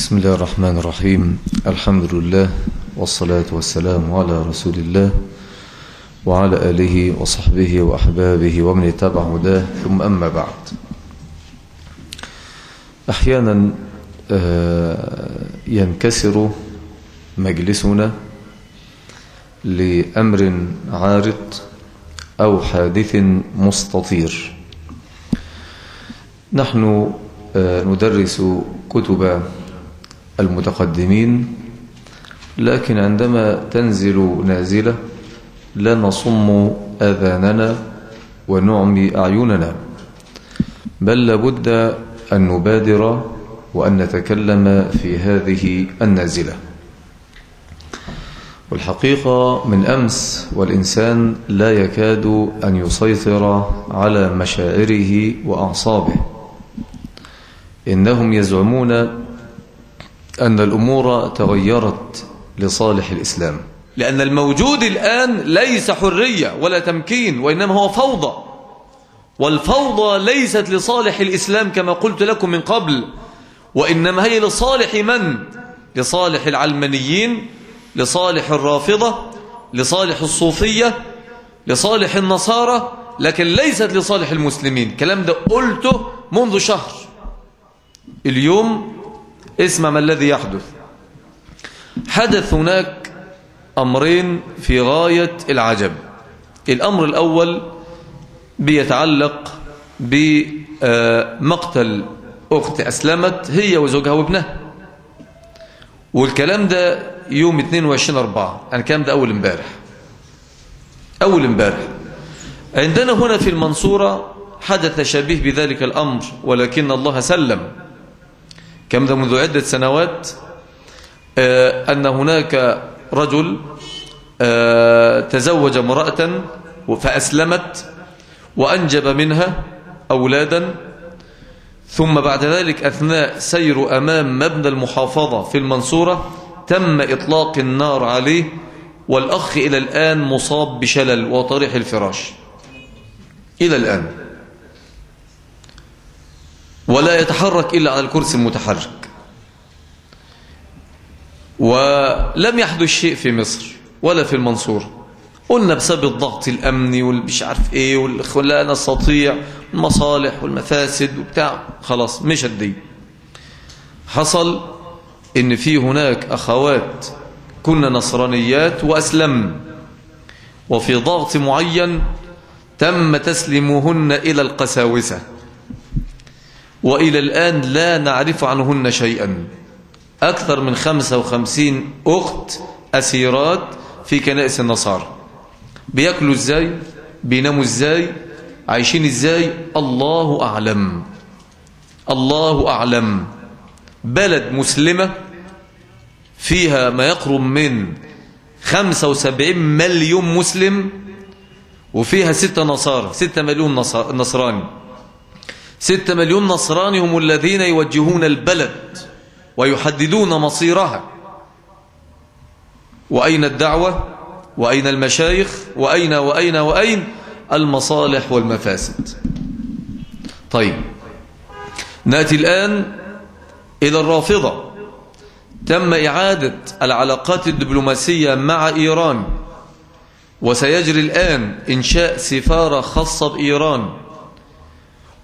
بسم الله الرحمن الرحيم الحمد لله والصلاة والسلام على رسول الله وعلى آله وصحبه وأحبابه ومن اتبع هداه ثم أما بعد أحيانا ينكسر مجلسنا لأمر عارض أو حادث مستطير نحن ندرس كتب المتقدمين لكن عندما تنزل نازلة لا نصم آذاننا ونعمي أعيننا بل لابد أن نبادر وأن نتكلم في هذه النازلة. والحقيقة من أمس والإنسان لا يكاد أن يسيطر على مشاعره وأعصابه. إنهم يزعمون أن الأمور تغيرت لصالح الإسلام. لأن الموجود الآن ليس حرية ولا تمكين وإنما هو فوضى. والفوضى ليست لصالح الإسلام كما قلت لكم من قبل وإنما هي لصالح من؟ لصالح العلمانيين لصالح الرافضة لصالح الصوفية لصالح النصارى لكن ليست لصالح المسلمين. كلام ده قلته منذ شهر. اليوم اسمع ما الذي يحدث. حدث هناك أمرين في غاية العجب. الأمر الأول بيتعلق بمقتل أخت أسلمت هي وزوجها وابنها. والكلام ده يوم 22 أربعة. يعني الكلام ده أول امبارح. أول امبارح. عندنا هنا في المنصورة حدث شبيه بذلك الأمر ولكن الله سلم. كم ده منذ عدة سنوات أن هناك رجل تزوج امرأة فأسلمت وأنجب منها أولادا ثم بعد ذلك أثناء سير أمام مبنى المحافظة في المنصورة تم إطلاق النار عليه والأخ إلى الآن مصاب بشلل وطريح الفراش. إلى الآن. ولا يتحرك إلا على الكرسي المتحرك. ولم يحدث شيء في مصر ولا في المنصورة. قلنا بسبب الضغط الأمني والمش عارف إيه ولا نستطيع المصالح والمفاسد وبتاع خلاص مش الدين. حصل إن في هناك أخوات كنا نصرانيات وأسلم. وفي ضغط معين تم تسليمهن إلى القساوسة. وإلى الآن لا نعرف عنهن شيئا. أكثر من 55 أخت أسيرات في كنائس النصارى. بيأكلوا إزاي؟ بيناموا إزاي؟ عايشين إزاي؟ الله أعلم. الله أعلم. بلد مسلمة فيها ما يقرب من 75 مليون مسلم وفيها ستة نصارى ستة مليون نصراني. ستة مليون نصراني هم الذين يوجهون البلد ويحددون مصيرها. وأين الدعوة؟ وأين المشايخ؟ وأين؟ وأين؟ وأين؟ المصالح والمفاسد. طيب. نأتي الآن إلى الرافضة. تم إعادة العلاقات الدبلوماسية مع إيران. وسيجري الآن إنشاء سفارة خاصة بإيران.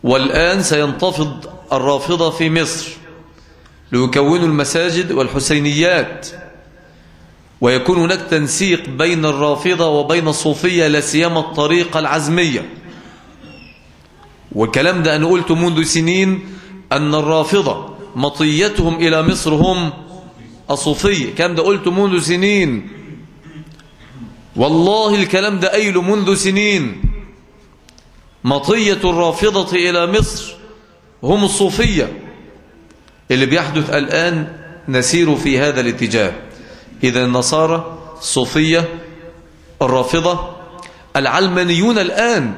والآن سينتفض الرافضة في مصر ليكونوا المساجد والحسينيات ويكون هناك تنسيق بين الرافضة وبين الصوفية لا سيما الطريقة العزمية. والكلام ده أنا قلت منذ سنين أن الرافضة مطيتهم إلى مصر هم الصوفية. الكلام ده قلت منذ سنين. والله الكلام ده أيل منذ سنين. مطية الرافضة إلى مصر هم الصوفية اللي بيحدث الآن نسير في هذا الاتجاه. إذا النصارى الصوفية الرافضة العلمانيون الآن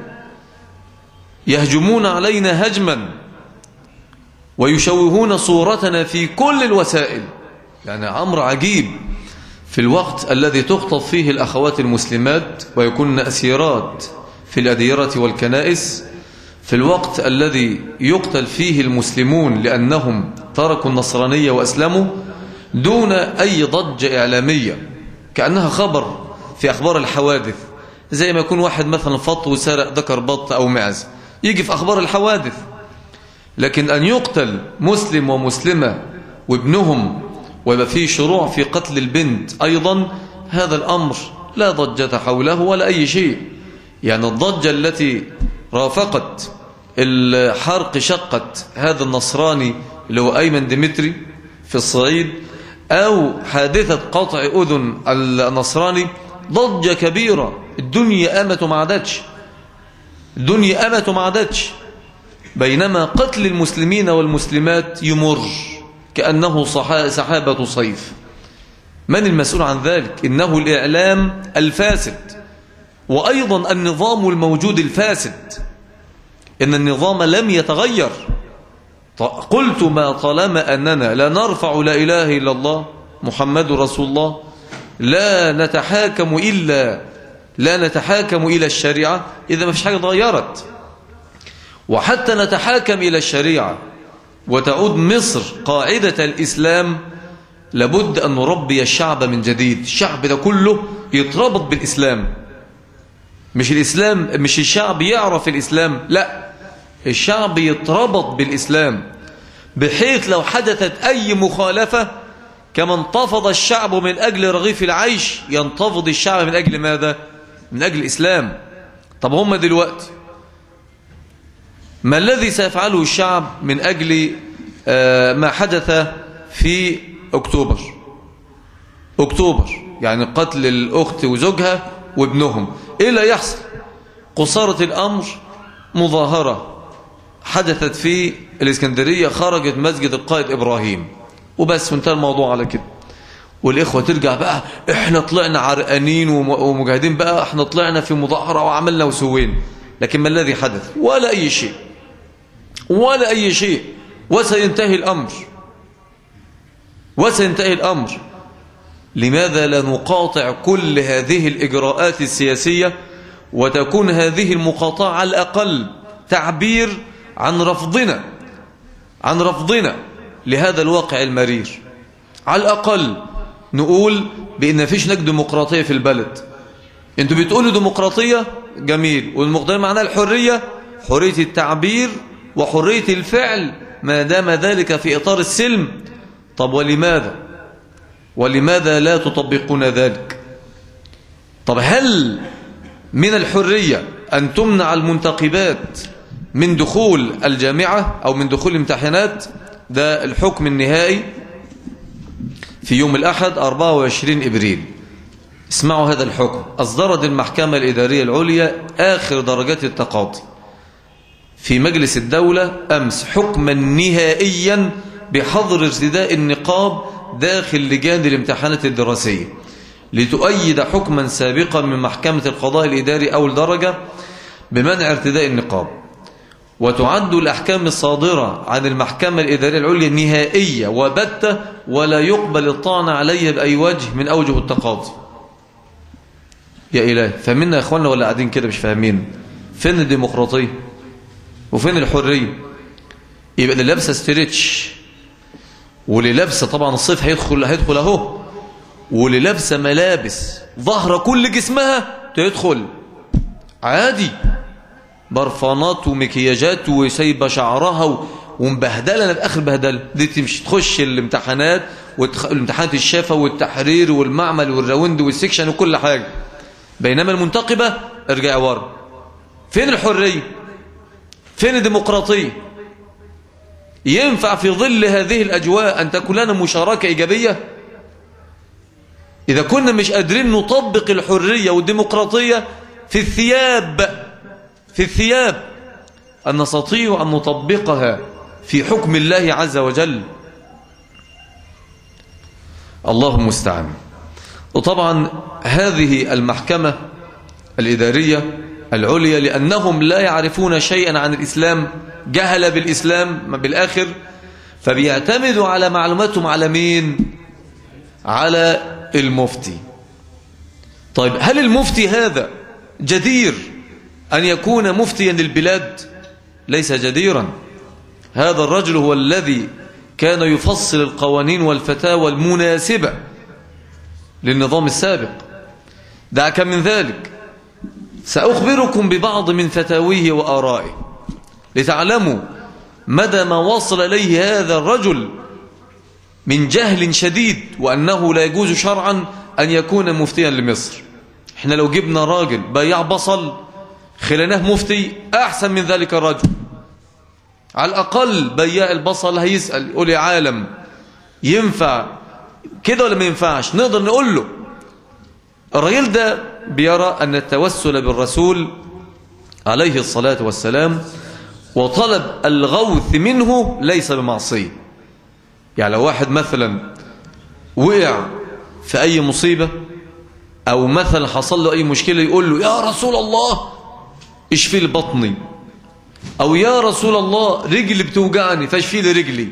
يهجمون علينا هجما ويشوهون صورتنا في كل الوسائل. يعني أمر عجيب في الوقت الذي تخطف فيه الأخوات المسلمات ويكون أسيرات في الأديرة والكنائس في الوقت الذي يقتل فيه المسلمون لأنهم تركوا النصرانية وأسلموا دون أي ضجة إعلامية كأنها خبر في أخبار الحوادث. زي ما يكون واحد مثلا فط وسرق ذكر بط أو معز يجي في أخبار الحوادث. لكن أن يقتل مسلم ومسلمة وابنهم ويبقى فيه شروع في قتل البنت أيضا هذا الأمر لا ضجة حوله ولا أي شيء. يعني الضجة التي رافقت الحرق شقة هذا النصراني اللي هو أيمن ديمتري في الصعيد أو حادثة قطع أذن النصراني ضجة كبيرة. الدنيا قامت وما عادتش. الدنيا قامت وما عادتش. بينما قتل المسلمين والمسلمات يمر. كأنه سحابة صيف. من المسؤول عن ذلك؟ إنه الإعلام الفاسد. وأيضا النظام الموجود الفاسد إن النظام لم يتغير. قلت ما طالما أننا لا نرفع لا إله إلا الله محمد رسول الله لا نتحاكم إلا لا نتحاكم إلى الشريعة إذا ما فيش حاجة تغيرت وحتى نتحاكم إلى الشريعة وتعود مصر قاعدة الإسلام لابد أن نربي الشعب من جديد الشعب ده كله يتربط بالإسلام. مش الإسلام مش الشعب يعرف الإسلام لا. الشعب يتربط بالإسلام. بحيث لو حدثت أي مخالفة كما انتفض الشعب من أجل رغيف العيش ينتفض الشعب من أجل ماذا؟ من أجل الإسلام. طب هم دلوقتي ما الذي سيفعله الشعب من أجل ما حدث في أكتوبر؟ أكتوبر يعني قتل الأخت وزوجها وابنهم. إيه يحصل قصارة الأمر مظاهرة حدثت في الإسكندرية خرجت مسجد القائد إبراهيم. وبس وانتهى الموضوع على كده. والإخوة ترجع بقى إحنا طلعنا عرقانين ومجاهدين بقى إحنا طلعنا في مظاهرة وعملنا وسوين لكن ما الذي حدث؟ ولا أي شيء. ولا أي شيء. وسينتهي الأمر. وسينتهي الأمر. لماذا لا نقاطع كل هذه الإجراءات السياسية وتكون هذه المقاطعة على الأقل تعبير عن رفضنا عن رفضنا لهذا الواقع المرير؟ على الأقل نقول بأن فيش نك ديمقراطية في البلد. أنتوا بتقولوا ديمقراطية؟ جميل. والمقدمة معناها الحرية حرية التعبير وحرية الفعل ما دام ذلك في إطار السلم. طب ولماذا؟ ولماذا لا تطبقون ذلك؟ طب هل من الحرية أن تمنع المنتقبات من دخول الجامعة أو من دخول الامتحانات؟ ده الحكم النهائي في يوم الأحد 24 إبريل. اسمعوا هذا الحكم. أصدرت المحكمة الإدارية العليا آخر درجات التقاضي. في مجلس الدولة أمس حكما نهائيا بحظر ارتداء النقاب داخل لجان الامتحانات الدراسية لتؤيد حكما سابقا من محكمة القضاء الإداري أول درجة بمنع ارتداء النقاب. وتعد الأحكام الصادرة عن المحكمة الإدارية العليا نهائية وبتة ولا يقبل الطعن عليها بأي وجه من أوجه التقاضي. يا إله فهمنا يا إخواننا ولا قاعدين كده مش فاهمين؟ فين الديمقراطية؟ وفين الحرية؟ يبقى اللي لابسه ستريتش. واللي لابسه طبعا الصليب هيدخل هيدخل أهو. واللي لابسه ملابس مظهرة كل جسمها تدخل. عادي. برفانات ومكياجات وسايبة شعرها ومبهدلة. في آخر بهدله دي تمشي تخش الامتحانات والامتحانات الشفوي والتحريري والمعمل وال round وال section وكل حاجة. بينما المنتقبة ارجع ورا. فين الحرية؟ فين الديمقراطية؟ ينفع في ظل هذه الأجواء أن تكون لنا مشاركة إيجابية؟ إذا كنا مش قادرين نطبق الحرية والديمقراطية في الثياب في الثياب أن نستطيع أن نطبقها في حكم الله عز وجل. الله المستعان. وطبعا هذه المحكمة الإدارية العليا لأنهم لا يعرفون شيئا عن الإسلام جهل بالإسلام بالآخر فبيعتمدوا على معلوماتهم على مين؟ على المفتي. طيب هل المفتي هذا جدير أن يكون مفتيا للبلاد؟ ليس جديرا. هذا الرجل هو الذي كان يفصل القوانين والفتاوى المناسبة للنظام السابق. دعك من ذلك. سأخبركم ببعض من فتاويه وآرائه لتعلموا مدى ما وصل إليه هذا الرجل من جهل شديد وأنه لا يجوز شرعا أن يكون مفتيا لمصر. إحنا لو جبنا راجل بياع بصل خليناه مفتي أحسن من ذلك الرجل. على الأقل بياع البصل هيسأل يقول يا عالم ينفع كده ولا ما ينفعش؟ نقدر نقول له. الراجل ده بيرى أن التوسل بالرسول عليه الصلاة والسلام وطلب الغوث منه ليس بمعصية. يعني لو واحد مثلا وقع في أي مصيبة أو مثلا حصل له أي مشكلة يقول له يا رسول الله اشفي لي بطني أو يا رسول الله رجلي بتوجعني فاشفي لي رجلي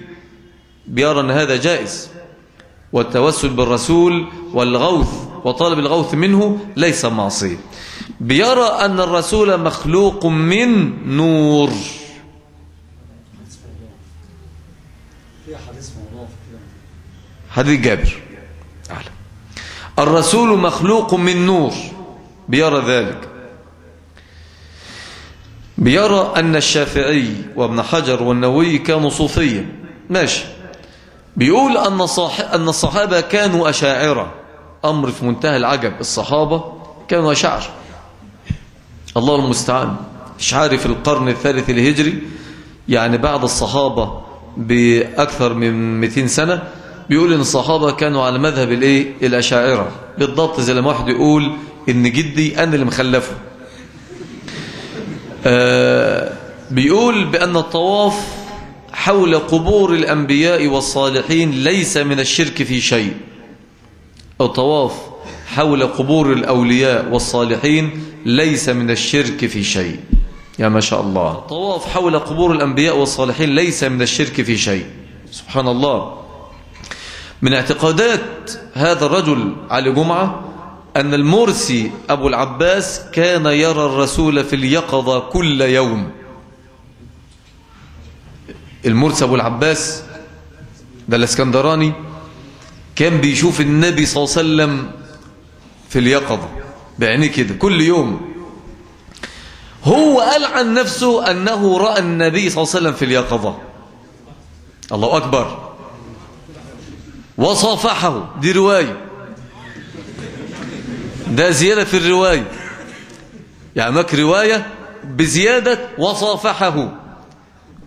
بيرى أن هذا جائز. والتوسل بالرسول والغوث وطلب الغوث منه ليس معصية بيرى أن الرسول مخلوق من نور. حديث جابر. الرسول مخلوق من نور. بيرى ذلك. بيرى أن الشافعي وابن حجر والنووي كانوا صوفيا. ماشي. بيقول أن, صاح... أن الصحابة كانوا أشاعرة. أمر في منتهى العجب. الصحابة كانوا أشاعر الله المستعان. إشعاري في القرن الثالث الهجري. يعني بعد الصحابة بأكثر من 200 سنة بيقول إن الصحابة كانوا على مذهب الإيه؟ الأشاعرة. بالضبط زي لما واحد يقول إن جدي أنا اللي مخلفه. آه بيقول بأن الطواف حول قبور الأنبياء والصالحين ليس من الشرك في شيء. الطواف حول قبور الأولياء والصالحين ليس من الشرك في شيء. يا ما شاء الله. الطواف حول قبور الأنبياء والصالحين ليس من الشرك في شيء. سبحان الله. من اعتقادات هذا الرجل علي جمعة أن المرسي أبو العباس كان يرى الرسول في اليقظة كل يوم. المرسي أبو العباس ده الإسكندراني كان بيشوف النبي صلى الله عليه وسلم في اليقظة بعينيه كده كل يوم. هو قال عن نفسه أنه رأى النبي صلى الله عليه وسلم في اليقظة. الله أكبر. وصافحه. دي رواية. ده زيادة في الرواية. يعني ماك رواية بزيادة وصافحه.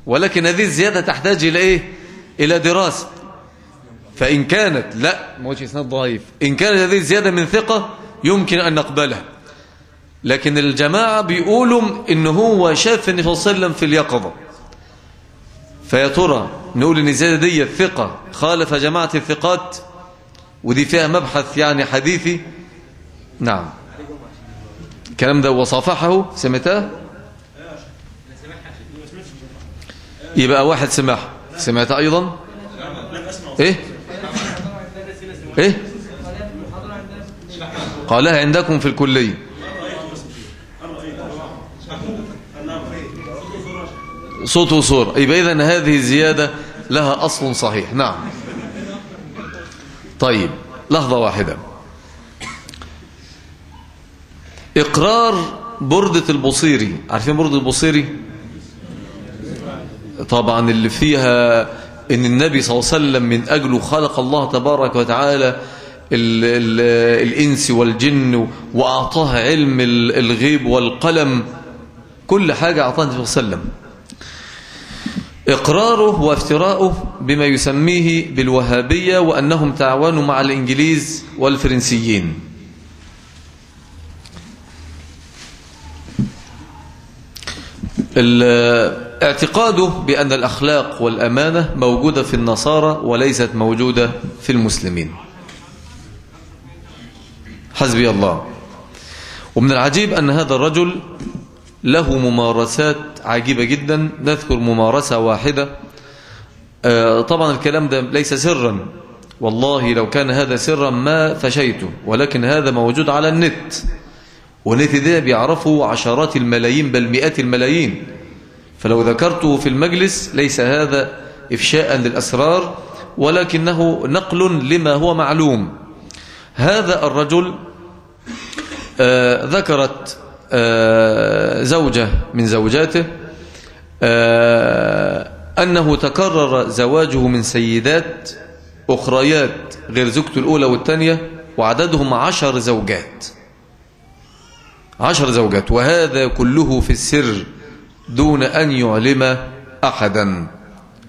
ولكن هذه الزيادة تحتاج إلى إيه؟ إلى دراسة. فإن كانت لا ما هوش إسناد ضعيف. إن كانت هذه الزيادة من ثقة يمكن أن نقبلها. لكن الجماعة بيقولوا إن هو شاف النبي صلى الله عليه وسلم في اليقظة. فيا ترى نقول إن الزيادة دي ثقة خالف جماعة الثقات ودي فيها مبحث يعني حديثي؟ نعم. الكلام ده وصافحه سمعتها؟ يبقى واحد سمعها سمعتها أيضا؟ إيه؟ إيه؟ قالها عندكم في الكلية. صوت وصورة. يبقى إذن هذه الزيادة لها أصل صحيح. نعم. طيب لحظة واحدة. إقرار بردة البصيري. عارفين بردة البصيري؟ طبعا اللي فيها إن النبي صلى الله عليه وسلم من أجله خلق الله تبارك وتعالى ال ال الإنس والجن وأعطاه علم الغيب والقلم. كل حاجة أعطاه النبي صلى الله عليه وسلم. إقراره وافتراؤه بما يسميه بالوهابية وأنهم تعاونوا مع الإنجليز والفرنسيين. اعتقاده بأن الأخلاق والأمانة موجودة في النصارى وليست موجودة في المسلمين. حسبي الله. ومن العجيب أن هذا الرجل له ممارسات عجيبة جدا. نذكر ممارسة واحدة. طبعا الكلام ده ليس سرا. والله لو كان هذا سرا ما فشيته. ولكن هذا موجود على النت. والنت ده بيعرفه عشرات الملايين بل مئات الملايين. فلو ذكرته في المجلس ليس هذا إفشاء للأسرار ولكنه نقل لما هو معلوم. هذا الرجل آه ذكرت آه زوجة من زوجاته آه أنه تكرر زواجه من سيدات أخريات غير زوجته الأولى والثانية وعددهم عشر زوجات. عشر زوجات وهذا كله في السر دون أن يعلم أحدا.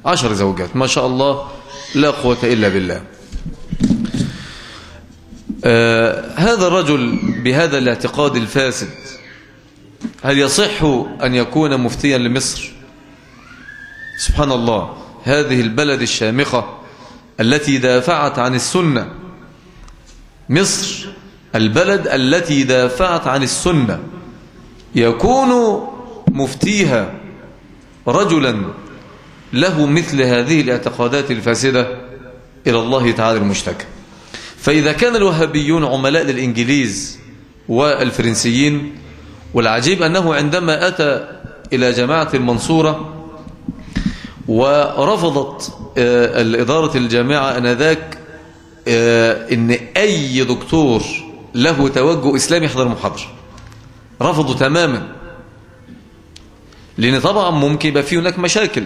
عشر زوجات ما شاء الله لا قوة إلا بالله. آه هذا الرجل بهذا الاعتقاد الفاسد هل يصح أن يكون مفتيا لمصر؟ سبحان الله هذه البلد الشامخة التي دافعت عن السنة مصر البلد التي دافعت عن السنة يكون مفتيها رجلا له مثل هذه الاعتقادات الفاسدة إلى الله تعالى المشتكى. فإذا كان الوهابيون عملاء للإنجليز والفرنسيين والعجيب أنه عندما أتى إلى جماعة المنصورة ورفضت الإدارة الجامعة أنذاك أن أي دكتور له توجه إسلامي يحضر محاضرة رفضوا تماما. لأن طبعا ممكن يبقى فيه هناك مشاكل.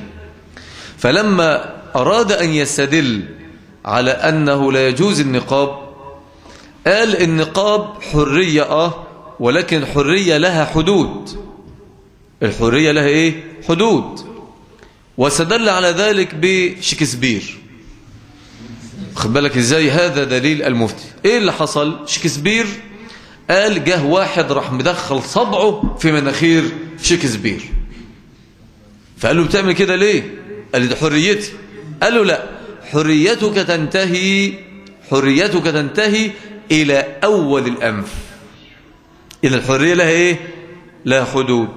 فلما أراد أن يستدل على أنه لا يجوز النقاب قال النقاب حرية آه ولكن الحرية لها حدود. الحرية لها إيه؟ حدود. واستدل على ذلك بشكسبير. خد بالك إزاي؟ هذا دليل المفتي. إيه اللي حصل؟ شكسبير قال جه واحد راح مدخل صبعه في مناخير شكسبير. فقال له بتعمل كده ليه؟ قال لي ده حريتي. قال له لا حريتك تنتهي حريتك تنتهي إلى أول الأنف. إذا الحرية لها إيه؟ لها حدود.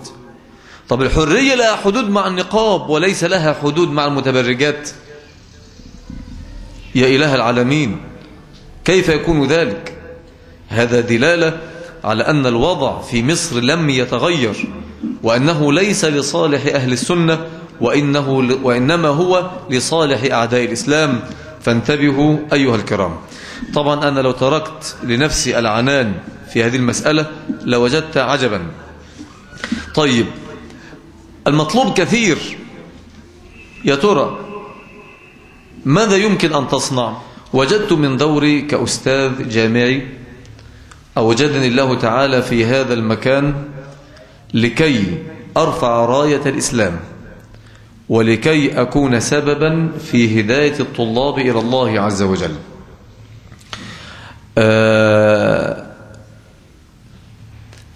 طب الحرية لها حدود مع النقاب وليس لها حدود مع المتبرجات. يا إله العالمين كيف يكون ذلك؟ هذا دلالة على أن الوضع في مصر لم يتغير وأنه ليس لصالح أهل السنة وإنه وإنما هو لصالح أعداء الإسلام. فانتبهوا أيها الكرام. طبعا أنا لو تركت لنفسي العنان في هذه المسألة لوجدت عجبا. طيب المطلوب كثير. يا ترى ماذا يمكن أن تصنع؟ وجدت من دوري كأستاذ جامعي أوجدني الله تعالى في هذا المكان لكي أرفع راية الإسلام ولكي أكون سببا في هداية الطلاب إلى الله عز وجل. آه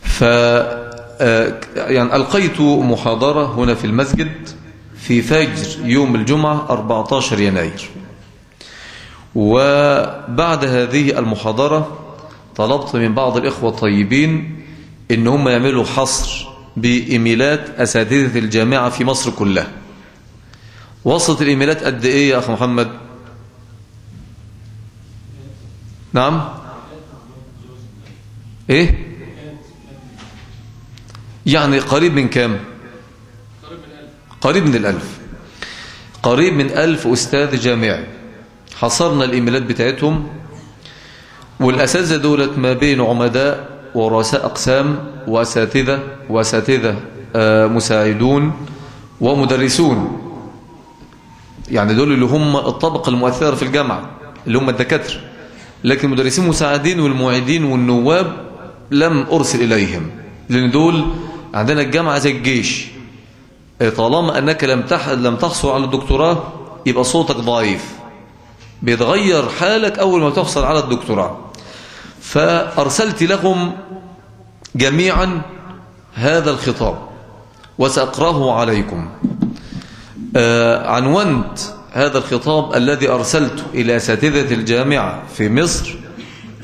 ف آه يعني ألقيت محاضرة هنا في المسجد. في فجر يوم الجمعة 14 يناير. وبعد هذه المحاضرة طلبت من بعض الإخوة الطيبين إن هم يعملوا حصر بإيميلات أساتذة الجامعة في مصر كلها. وصلت الإيميلات قد إيه يا أخ محمد؟ نعم؟ إيه؟ يعني قريب من كام؟ قريب من الألف. قريب من ألف أستاذ جامعي. حصرنا الإيميلات بتاعتهم. والأساتذة دولت ما بين عمداء ورؤساء أقسام وأساتذة وأساتذة مساعدون ومدرسون. يعني دول اللي هم الطبقة المؤثرة في الجامعة اللي هم الدكاترة. لكن المدرسين مساعدين والمعيدين والنواب لم أرسل إليهم لأن دول عندنا الجامعة زي الجيش. طالما أنك لم. لم تحصل على الدكتوراه يبقى صوتك ضعيف. بيتغير حالك أول ما تحصل على الدكتوراه. فأرسلت لهم جميعا هذا الخطاب وسأقرأه عليكم. آه عنونت هذا الخطاب الذي أرسلته إلى أساتذة الجامعة في مصر.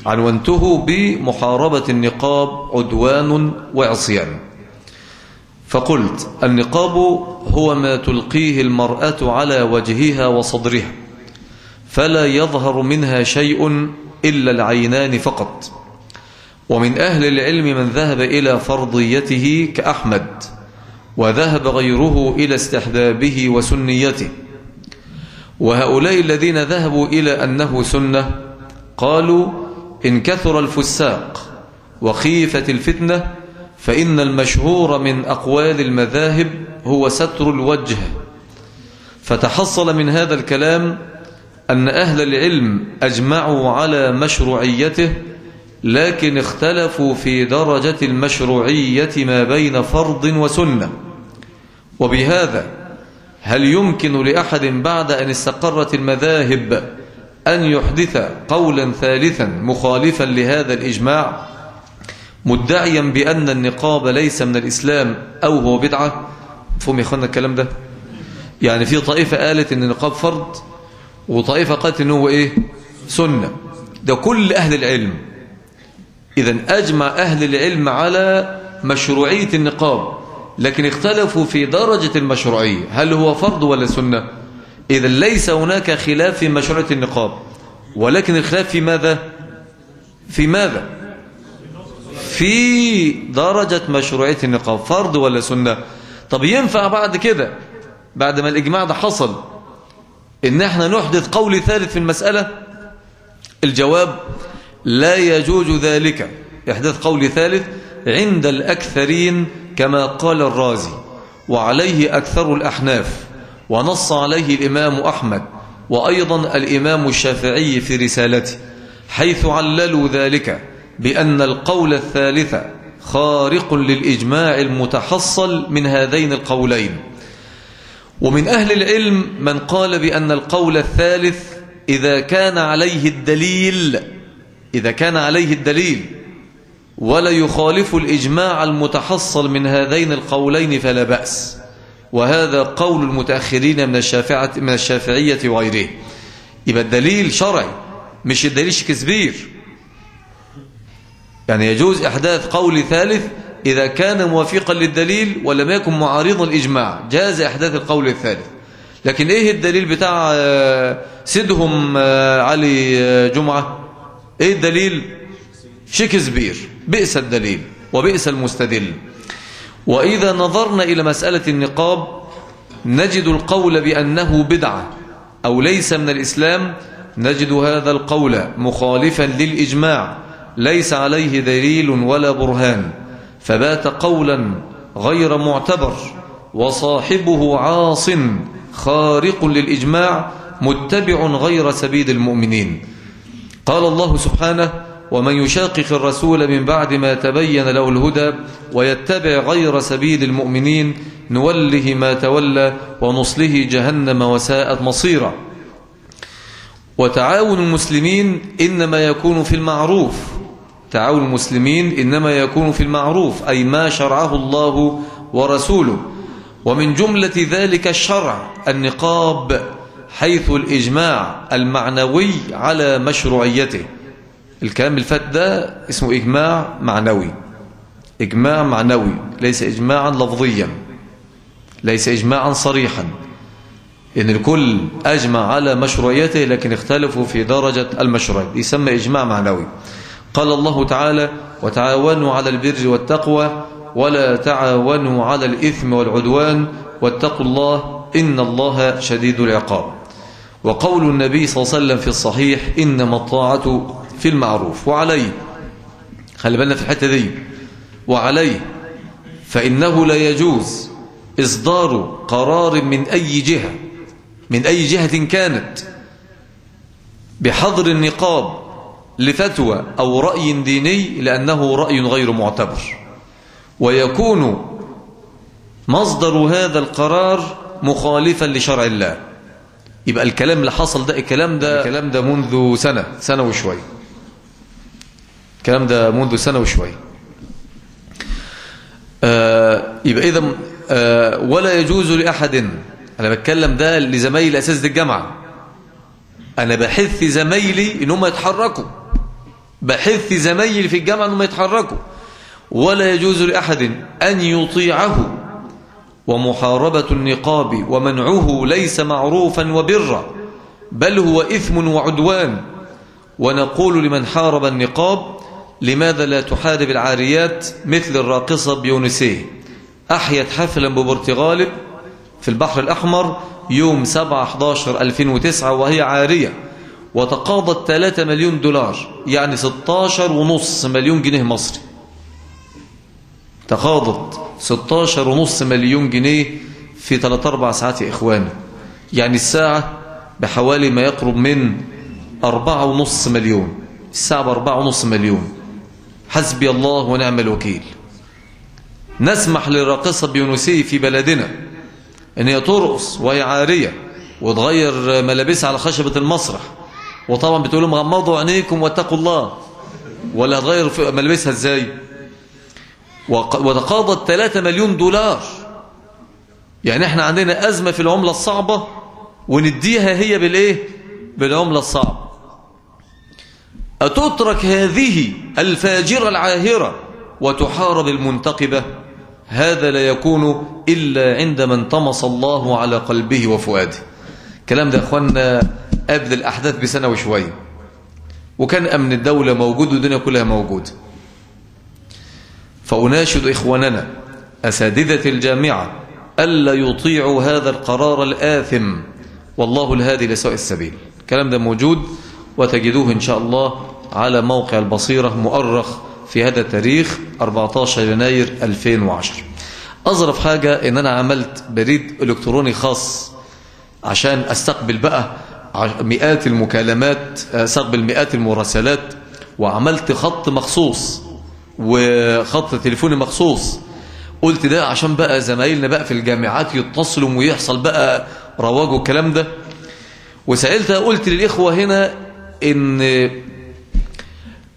عنونته بمحاربة النقاب عدوان وعصيان. فقلت النقاب هو ما تلقيه المرأة على وجهها وصدرها فلا يظهر منها شيء إلا العينان فقط. ومن أهل العلم من ذهب إلى فرضيته كأحمد وذهب غيره إلى استحبابه وسنيته. وهؤلاء الذين ذهبوا إلى أنه سنة قالوا إن كثر الفساق وخيفة الفتنة فإن المشهور من أقوال المذاهب هو ستر الوجه. فتحصل من هذا الكلام أن أهل العلم أجمعوا على مشروعيته لكن اختلفوا في درجة المشروعية ما بين فرض وسنة. وبهذا هل يمكن لأحد بعد أن استقرت المذاهب أن يحدث قولا ثالثا مخالفا لهذا الإجماع؟ مدعيا بأن النقاب ليس من الإسلام أو هو بدعة. فهم يا أخوانا الكلام ده؟ يعني في طائفة قالت أن النقاب فرض وطائفة قالت أنه هو إيه؟ سنة. ده كل أهل العلم. إذا أجمع أهل العلم على مشروعية النقاب لكن اختلفوا في درجة المشروعية. هل هو فرض ولا سنة؟ إذا ليس هناك خلاف في مشروعية النقاب. ولكن الخلاف في ماذا؟ في ماذا؟ في درجة مشروعية النقاب فرض ولا سنة؟ طب ينفع بعد كده؟ بعد ما الإجماع ده حصل إن إحنا نحدث قول ثالث في المسألة؟ الجواب لا يجوز ذلك. إحداث قول ثالث عند الأكثرين كما قال الرازي وعليه أكثر الأحناف ونص عليه الإمام أحمد وأيضا الإمام الشافعي في رسالته حيث عللوا ذلك. بأن القول الثالث خارق للإجماع المتحصل من هذين القولين. ومن أهل العلم من قال بأن القول الثالث إذا كان عليه الدليل إذا كان عليه الدليل ولا يخالف الإجماع المتحصل من هذين القولين فلا بأس. وهذا قول المتأخرين من الشافعة من الشافعية وغيره. يبقى الدليل شرعي مش الدليل كسبير يعني يجوز إحداث قول ثالث إذا كان موافقا للدليل ولم يكن معارضا الإجماع. جاز إحداث القول الثالث. لكن إيه الدليل بتاع سيدهم علي جمعة؟ إيه الدليل؟ شكسبير بئس الدليل وبئس المستدل. وإذا نظرنا إلى مسألة النقاب نجد القول بأنه بدعة أو ليس من الإسلام نجد هذا القول مخالفا للإجماع. ليس عليه دليل ولا برهان فبات قولا غير معتبر وصاحبه عاص خارق للإجماع متبع غير سبيل المؤمنين. قال الله سبحانه ومن يشاقق الرسول من بعد ما تبين له الهدى ويتبع غير سبيل المؤمنين نوله ما تولى ونصله جهنم وساءت مصيرا وتعاون المسلمين إنما يكون في المعروف تعاون المسلمين إنما يكون في المعروف أي ما شرعه الله ورسوله. ومن جملة ذلك الشرع النقاب حيث الإجماع المعنوي على مشروعيته. الكلام الفات ده اسمه إجماع معنوي. إجماع معنوي ليس إجماعا لفظيا ليس إجماعا صريحا. إن الكل أجمع على مشروعيته لكن اختلفوا في درجة المشروع يسمى إجماع معنوي. قال الله تعالى وتعاونوا على البر والتقوى ولا تعاونوا على الإثم والعدوان واتقوا الله إن الله شديد العقاب. وقول النبي صلى الله عليه وسلم في الصحيح إنما الطاعة في المعروف. وعليه خلي بالنا في الحتة دي وعليه فإنه لا يجوز إصدار قرار من أي جهة من أي جهة كانت بحظر النقاب لفتوى أو رأي ديني لأنه رأي غير معتبر. ويكون مصدر هذا القرار مخالفا لشرع الله. يبقى الكلام اللي حصل ده الكلام ده الكلام ده منذ سنة سنة وشوي. الكلام ده منذ سنة وشوي. آه يبقى إذا آه ولا يجوز لأحد أنا بتكلم ده لزمايلي أساس الجامعة. أنا بحث زمايلي إنهم يتحركوا. بحث زمايلي في الجامعة إنهم يتحركوا. ولا يجوز لأحد أن يطيعه. ومحاربة النقاب ومنعه ليس معروفا وبرا بل هو إثم وعدوان. ونقول لمن حارب النقاب لماذا لا تحارب العاريات مثل الراقصة بيونسيه أحيت حفلا ببرتغالب في البحر الأحمر يوم 7-11-2009 وهي عارية. وتقاضت 3 مليون دولار يعني 16 ونص مليون جنيه مصري. تقاضت 16 ونص مليون جنيه في 3-4 ساعات يا إخواني. يعني الساعة بحوالي ما يقرب من أربعة ونص مليون. الساعة بأربعة ونص مليون. حسبي الله ونعم الوكيل. نسمح للراقصة بيونسي في بلدنا إن هي ترقص وهي عارية وتغير ملابسها على خشبة المسرح. وطبعا بتقول لهم غمضوا عينيكم واتقوا الله. ولا هتغير ملابسها إزاي؟ وتقاضت 3 مليون دولار. يعني إحنا عندنا أزمة في العملة الصعبة ونديها هي بالإيه؟ بالعملة الصعبة. أتترك هذه الفاجرة العاهرة وتحارب المنتقبة؟ هذا لا يكون إلا عندما انطمس الله على قلبه وفؤاده. كلام ده أخوانا قبل الأحداث بسنة وشوية. وكان أمن الدولة موجود والدنيا كلها موجودة. فأناشد إخواننا أساتذة الجامعة ألا يطيعوا هذا القرار الآثم. والله الهادي لسوء السبيل. الكلام ده موجود وتجدوه إن شاء الله على موقع البصيرة مؤرخ في هذا التاريخ 14 يناير 2010 أظرف حاجة إن أنا عملت بريد إلكتروني خاص عشان أستقبل بقى مئات المكالمات أستقبل مئات المراسلات وعملت خط مخصوص وخط تليفوني مخصوص. قلت ده عشان بقى زمايلنا بقى في الجامعات يتصلوا ويحصل بقى رواج والكلام ده. وسألت قلت للإخوة هنا إن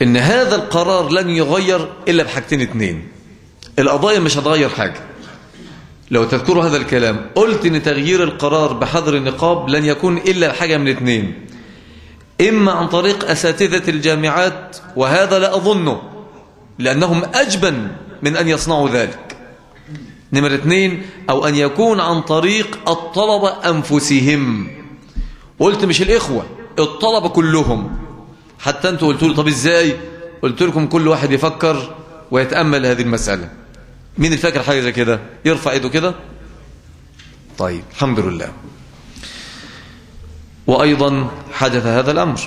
إن هذا القرار لن يغير إلا بحاجتين اتنين. القضايا مش هتغير حاجة. لو تذكروا هذا الكلام قلت إن تغيير القرار بحظر النقاب لن يكون إلا حاجة من اتنين. إما عن طريق أساتذة الجامعات وهذا لا أظنه لأنهم أجبن من أن يصنعوا ذلك. نمرة اثنين أو أن يكون عن طريق الطلبة أنفسهم. قلت مش الإخوة الطلبة كلهم. حتى أنتوا قلتوا لي طب إزاي؟ قلت لكم كل واحد يفكر ويتأمل هذه المسألة. مين الفاكر حاجة زي كده؟ يرفع ايده كده. طيب الحمد لله. وأيضا حدث هذا الأمر.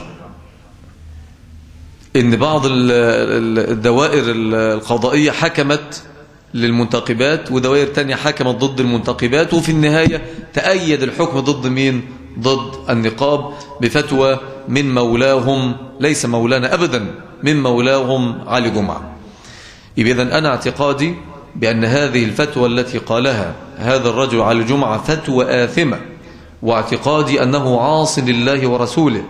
إن بعض الدوائر القضائية حكمت للمنتقبات ودوائر تانية حكمت ضد المنتقبات وفي النهاية تأيد الحكم ضد مين؟ ضد النقاب بفتوى من مولاهم ليس مولانا أبدا من مولاهم علي جمعة. إذا أنا اعتقادي بأن هذه الفتوى التي قالها هذا الرجل علي جمعة فتوى آثمة واعتقادي أنه عاص لله ورسوله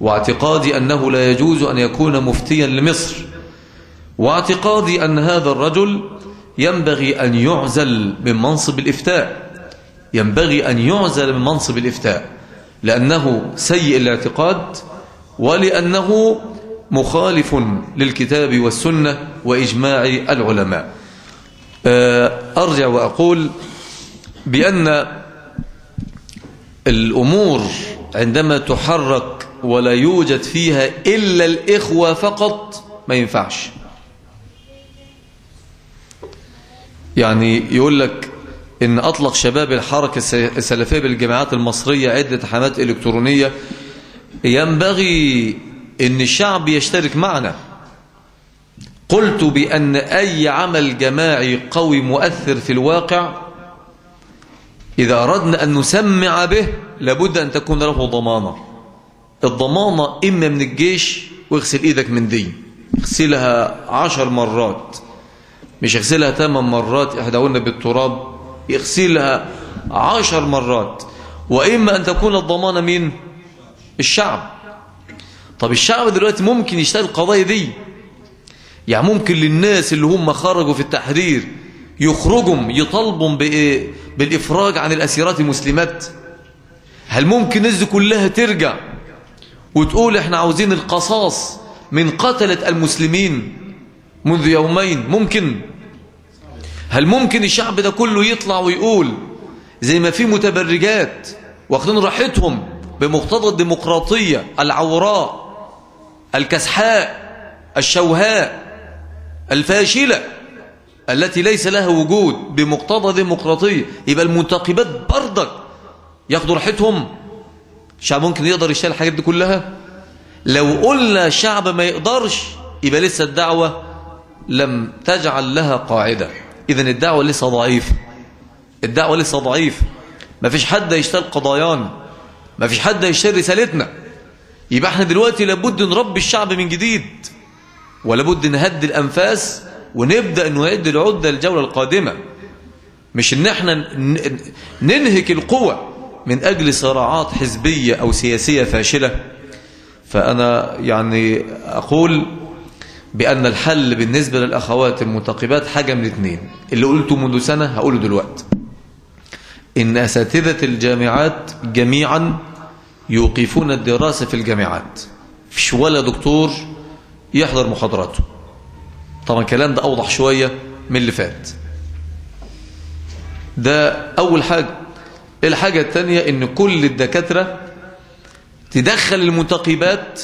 واعتقادي أنه لا يجوز أن يكون مفتيا لمصر واعتقادي أن هذا الرجل ينبغي أن يعزل من منصب الإفتاء ينبغي أن يعزل من منصب الإفتاء لأنه سيء الاعتقاد ولأنه مخالف للكتاب والسنة وإجماع العلماء. أرجع وأقول بأن الأمور عندما تحرك ولا يوجد فيها إلا الإخوة فقط ما ينفعش. يعني يقول لك إن أطلق شباب الحركة السلفية بالجامعات المصرية عدة حملات إلكترونية ينبغي أن الشعب يشترك معنا. قلت بأن أي عمل جماعي قوي مؤثر في الواقع إذا أردنا أن نسمع به لابد أن تكون له ضمانة. الضمانة إما من الجيش واغسل إيدك من دي. اغسلها عشر مرات. مش اغسلها ثمان مرات إحداهن بالتراب. يغسلها عشر مرات. وإما أن تكون الضمانة من الشعب. طب الشعب دلوقتي ممكن يشتغل القضايا دي. يعني ممكن للناس اللي هم خرجوا في التحرير يخرجوا يطالبوا بالإفراج عن الأسيرات المسلمات. هل ممكن الناس كلها ترجع وتقول إحنا عاوزين القصاص من قتلة المسلمين منذ يومين؟ ممكن. هل ممكن الشعب ده كله يطلع ويقول زي ما في متبرجات واخدين راحتهم بمقتضى الديمقراطية العوراء الكسحاء الشوهاء؟ الفاشلة التي ليس لها وجود بمقتضى ديمقراطية. يبقى المنتقبات بردك ياخدوا راحتهم. الشعب ممكن يقدر يشتغل الحاجات دي كلها. لو قلنا الشعب ما يقدرش يبقى لسه الدعوة لم تجعل لها قاعدة. إذا الدعوة لسه ضعيفة. الدعوة لسه ضعيفة. ما فيش حد يشتغل قضايانا. ما فيش حد يشتغل رسالتنا. يبقى إحنا دلوقتي لابد نربي الشعب من جديد. ولابد نهدي الأنفاس ونبدأ نعد العدة للجولة القادمة. مش إن إحنا ننهك القوة من أجل صراعات حزبية أو سياسية فاشلة. فأنا يعني أقول بأن الحل بالنسبة للأخوات المنتقبات حاجة من اثنين اللي قلته منذ سنة هقوله دلوقتي. إن أساتذة الجامعات جميعا يوقفون الدراسة في الجامعات. فيش ولا دكتور يحضر محاضراته طبعا الكلام ده أوضح شوية من اللي فات. ده أول حاجة. الحاجة الثانية إن كل الدكاترة تدخل المنتقبات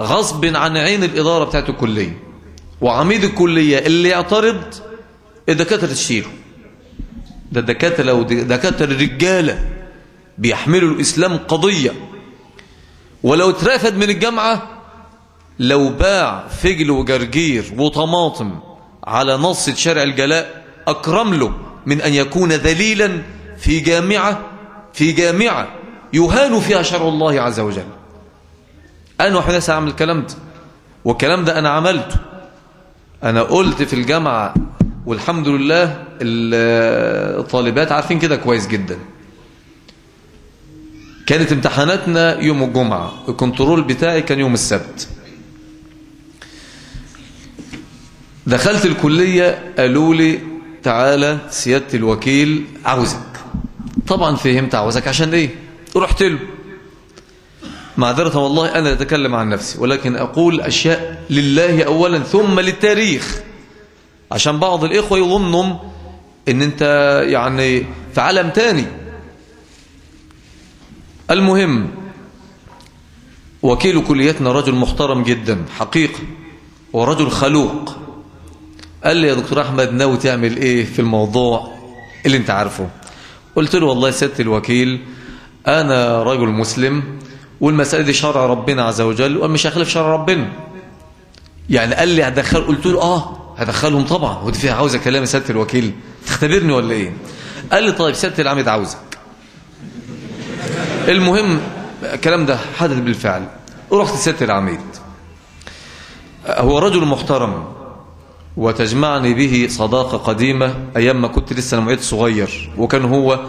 غصب عن عين الإدارة بتاعت الكلية. وعميد الكلية اللي يعترض الدكاترة تشيله. ده الدكاترة لو دكاترة رجالة بيحملوا الإسلام قضية. ولو اترفد من الجامعة لو باع فجل وجرجير وطماطم على نص شارع الجلاء أكرم له من أن يكون ذليلا في جامعة في جامعة يهان فيها شرع الله عز وجل. أنا واحد ناس أعمل الكلام ده والكلام ده أنا عملته. أنا قلت في الجامعة والحمد لله الطالبات عارفين كده كويس جدا. كانت امتحاناتنا يوم الجمعة الكنترول بتاعي كان يوم السبت. دخلت الكلية قالوا لي تعالى سيادة الوكيل عاوزك. طبعا فهمت عاوزك عشان إيه؟ رحت له. معذرة والله أنا أتكلم عن نفسي ولكن أقول أشياء لله أولا ثم للتاريخ. عشان بعض الإخوة يظنهم أن أنت يعني في عالم تاني. المهم وكيل كليتنا رجل محترم جدا حقيقة ورجل خلوق. قال لي يا دكتور أحمد ناوي تعمل إيه في الموضوع اللي أنت عارفه؟ قلت له والله سيادة الوكيل أنا رجل مسلم والمسألة دي شرع ربنا عز وجل ومش هخلف شرع ربنا. يعني قال لي هدخل قلت له آه هدخلهم طبعا. ودي فيها عاوزة كلام سيادة الوكيل تختبرني ولا إيه؟ قال لي طيب سيادة العميد عاوزك. المهم الكلام ده حدث بالفعل. ورحت سيادة العميد. هو رجل محترم. وتجمعني به صداقة قديمة أيام ما كنت لسه معيد صغير. وكان هو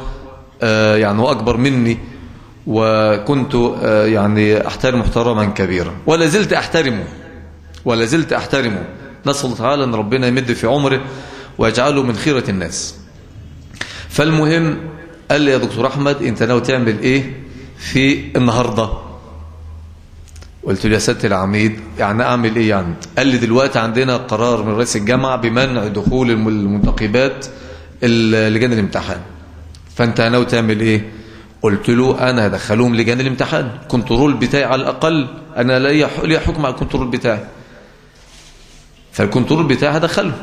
آه يعني هو أكبر مني وكنت آه يعني أحترم احتراما كبيرا. ولا زلت أحترمه ولا زلت أحترمه. نسأل الله تعالى أن ربنا يمد في عمره ويجعله من خيرة الناس. فالمهم قال لي يا دكتور أحمد أنت ناوي تعمل إيه في النهاردة؟ قلت له يا سيادة العميد يعني أعمل إيه يعني؟ قال لي دلوقتي عندنا قرار من رئيس الجامعة بمنع دخول المنتقبات لجان الامتحان. فأنت ناوي تعمل إيه؟ قلت له أنا هدخلهم لجان الامتحان. كنترول بتاعي على الأقل أنا لي حكم على الكنترول بتاعي. فالكنترول بتاعي هدخله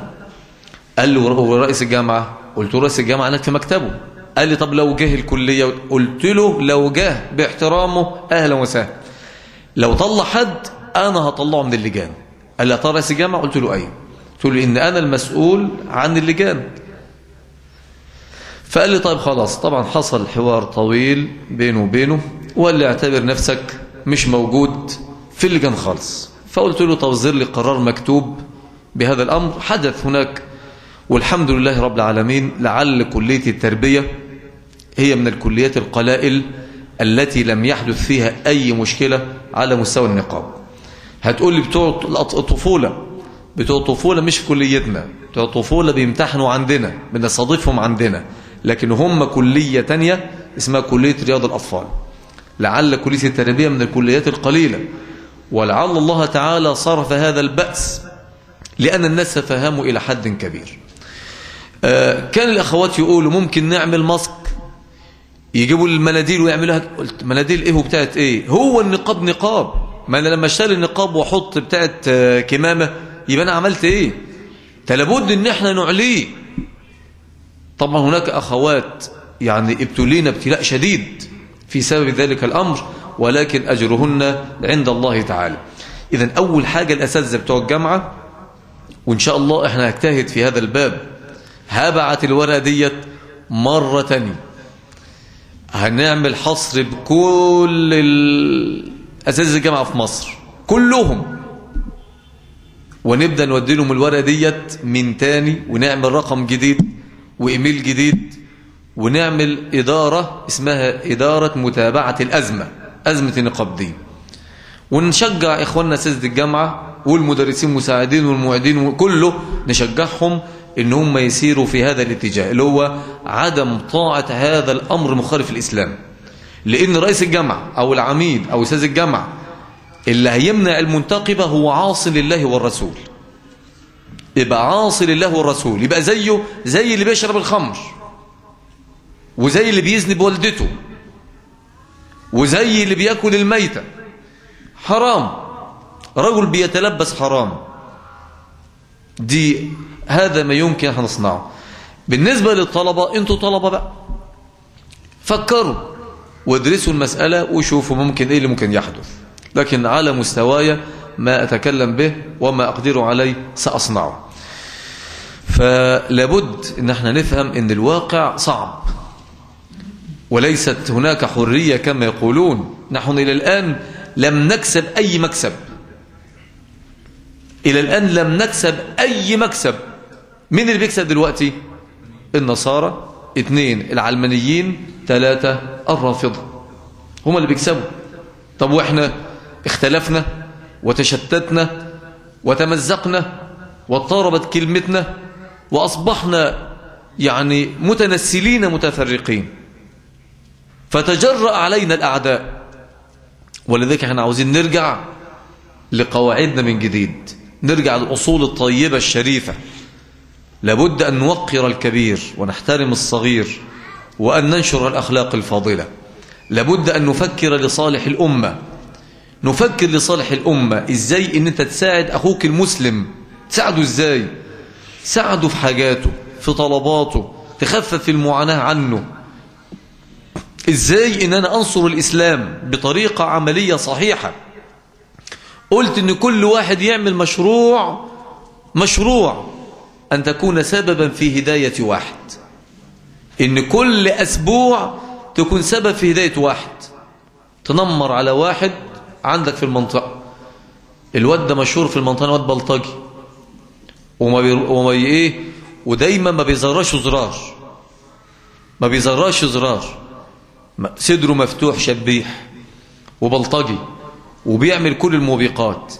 قال لي ورئيس الجامعة قلت له رئيس الجامعة أنا في مكتبه. قال لي طب لو جه الكلية قلت له لو جه باحترامه أهلا وسهلا. لو طلع حد أنا هطلعه من اللجان. قال لي ترى رئيس الجامعة قلت له أيوه. قلت له إن أنا المسؤول عن اللجان. فقال لي طيب خلاص. طبعا حصل حوار طويل بينه وبينه وقال لي اعتبر نفسك مش موجود في اللجان خالص. فقلت له طب زر لي قرار مكتوب بهذا الأمر. حدث هناك والحمد لله رب العالمين لعل كلية التربية هي من الكليات القلائل التي لم يحدث فيها أي مشكلة على مستوى النقاب. هتقول لي بتوع الطفولة بتوع الطفولة مش في كليتنا بتوع الطفولة بيمتحنوا عندنا بنستضيفهم عندنا لكن هم كلية تانية اسمها كلية رياض الأطفال. لعل كلية التربية من الكليات القليلة. ولعل الله تعالى صرف هذا البأس لأن الناس تفهموا إلى حد كبير. آه كان الأخوات يقولوا ممكن نعمل ماسك يجيبوا المناديل ويعملوها. قلت مناديل إيه وبتاعت إيه؟ هو النقاب نقاب. ما أنا لما أشتري النقاب وأحط بتاعت كمامة يبقى أنا عملت إيه؟ لابد إن إحنا نعليه. طبعا هناك أخوات يعني ابتلينا ابتلاء شديد في سبب ذلك الأمر ولكن أجرهن عند الله تعالى. إذا أول حاجة الأساتذة بتوع الجامعة وإن شاء الله إحنا هنجتهد في هذا الباب. هبعت الورقة ديت مرة تانية. هنعمل حصر بكل أساتذة الجامعة في مصر كلهم. ونبدأ نودي لهم الورقة ديت من تاني ونعمل رقم جديد وإيميل جديد ونعمل إدارة اسمها إدارة متابعة الأزمة أزمة النقاب دي. ونشجع إخواننا أساتذة الجامعة والمدرسين المساعدين والمعيدين وكله نشجعهم إن هم يسيروا في هذا الاتجاه اللي هو عدم طاعة هذا الأمر مخالف الإسلام لأن رئيس الجامعة أو العميد أو أستاذ الجامعة اللي هيمنع المنتقبة هو عاصي لله والرسول. يبقى عاصي لله والرسول يبقى زيه زي اللي بيشرب الخمر وزي اللي بيزني بوالدته وزي اللي بيأكل الميتة. حرام. رجل بيتلبس حرام. دي هذا ما يمكن إحنا نصنعه. بالنسبة للطلبة أنتوا طلبة بقى. فكروا وادرسوا المسألة وشوفوا ممكن إيه اللي ممكن يحدث. لكن على مستواي ما أتكلم به وما أقدر عليه سأصنعه. فلابد إن إحنا نفهم إن الواقع صعب. وليست هناك حرية كما يقولون. نحن إلى الآن لم نكسب أي مكسب. إلى الآن لم نكسب أي مكسب. مين اللي بيكسب دلوقتي؟ النصارى. اثنين العلمانيين. ثلاثة الرافضة. هم اللي بيكسبوا. طب وإحنا اختلفنا وتشتتنا وتمزقنا واضطربت كلمتنا وأصبحنا يعني متنسلين متفرقين. فتجرأ علينا الأعداء. ولذلك إحنا عاوزين نرجع لقواعدنا من جديد. نرجع للأصول الطيبة الشريفة. لابد أن نوقر الكبير ونحترم الصغير وأن ننشر الأخلاق الفاضلة. لابد أن نفكر لصالح الأمة. نفكر لصالح الأمة. إزاي أن أنت تساعد أخوك المسلم؟ تساعده إزاي؟ ساعده في حاجاته في طلباته تخفف المعاناة عنه. إزاي أن أنا أنصر الإسلام بطريقة عملية صحيحة؟ قلت أن كل واحد يعمل مشروع مشروع. أن تكون سببا في هداية واحد. إن كل أسبوع تكون سبب في هداية واحد. تنمر على واحد عندك في المنطقة. الواد ده مشهور في المنطقة واد بلطجي. وما بي... وما بي... إيه؟ ودايما ما بيزراش زرار. ما بيزراش زرار. صدره مفتوح شبيح. وبلطجي. وبيعمل كل الموبقات.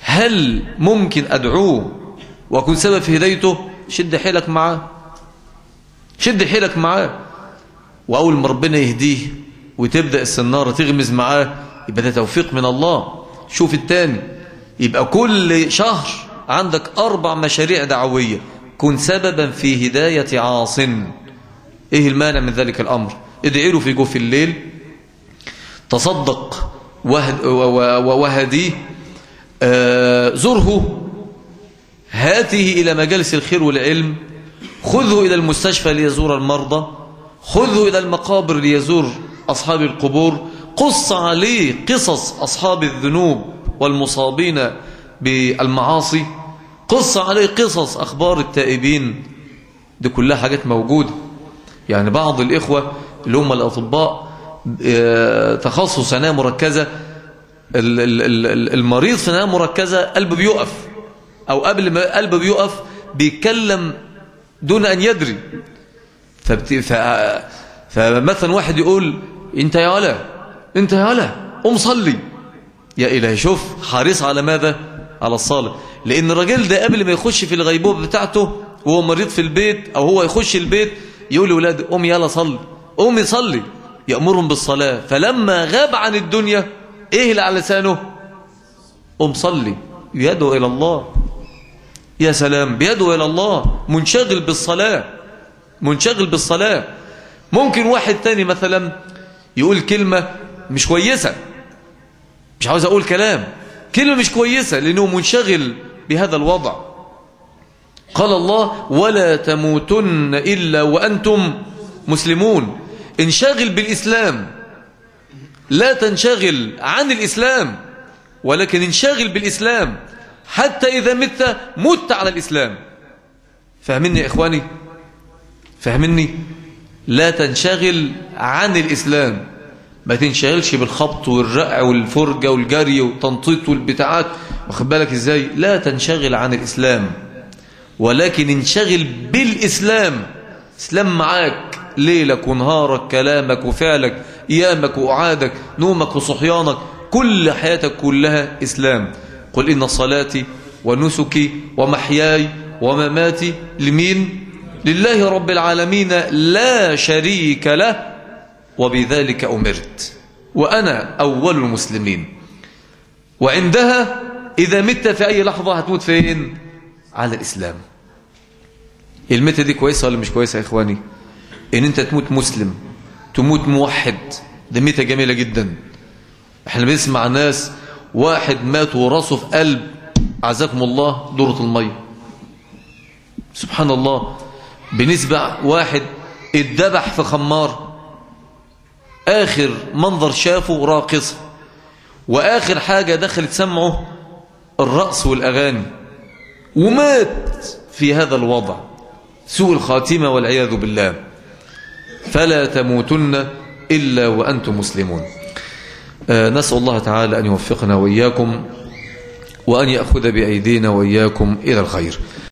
هل ممكن أدعوه وأكون سبب في هدايته شد حيلك معاه. شد حيلك معاه. وأول ما ربنا يهديه وتبدأ السنارة تغمز معاه يبقى ده توفيق من الله. شوف التاني يبقى كل شهر عندك أربع مشاريع دعوية. كن سببا في هداية عاص. إيه المانع من ذلك الأمر؟ ادعي له في جوف الليل. تصدق وهديه. آه زره. هاته إلى مجالس الخير والعلم. خذه إلى المستشفى ليزور المرضى. خذه إلى المقابر ليزور أصحاب القبور. قص عليه قصص أصحاب الذنوب والمصابين بالمعاصي. قص عليه قصص أخبار التائبين. دي كلها حاجات موجودة. يعني بعض الإخوة اللي هم الأطباء تخصص عناية مركزة. المريض في مركزة قلبه بيقف. أو قبل ما قلبه بيقف بيتكلم دون أن يدري. فبت... ف... فمثلا واحد يقول أنت يا ولا أنت يا ولا قم صلي. يا إلهي شوف حريص على ماذا؟ على الصلاة. لأن الراجل ده قبل ما يخش في الغيبوبة بتاعته وهو مريض في البيت أو هو يخش البيت يقول لأولاده قوم يلا صلي قوم يصلي يأمرهم بالصلاة. فلما غاب عن الدنيا إيه اللي على لسانه قوم صلي. يدعو إلى الله. يا سلام بيدعو إلى الله منشغل بالصلاة منشغل بالصلاة. ممكن واحد تاني مثلا يقول كلمة مش كويسة مش عاوز أقول كلام كلمة مش كويسة لأنه منشغل بهذا الوضع. قال الله ولا تموتن إلا وأنتم مسلمون. انشغل بالإسلام. لا تنشغل عن الإسلام ولكن انشغل بالإسلام. حتى إذا مت مت على الإسلام. فاهمني يا إخواني؟ فاهمني لا تنشغل عن الإسلام. ما تنشغلش بالخبط والرقع والفرجة والجري والتنطيط والبتاعات. واخد بالك إزاي؟ لا تنشغل عن الإسلام. ولكن انشغل بالإسلام. إسلام معاك. ليلك ونهارك كلامك وفعلك أيامك وقعادك نومك وصحيانك كل حياتك كلها إسلام. قل إن صلاتي ونسكي ومحياي ومماتي لمين لله رب العالمين لا شريك له وبذلك أمرت وأنا أول المسلمين وعندها إذا مت في أي لحظة هتموت فين؟ على الإسلام. المتة دي كويسة ولا مش كويسة يا إخواني؟ إن أنت تموت مسلم تموت موحد. ده ميتة جميلة جدا. إحنا بنسمع ناس واحد مات وراسه في قلب. عزاكم الله دورة المية. سبحان الله بنسبة واحد اتذبح في خمار. آخر منظر شافه راقصة وآخر حاجة دخلت سمعه الرأس والأغاني. ومات في هذا الوضع. سوء الخاتمة والعياذ بالله. فلا تموتن إلا وأنتم مسلمون. نسأل الله تعالى أن يوفقنا وإياكم وأن يأخذ بأيدينا وإياكم إلى الخير.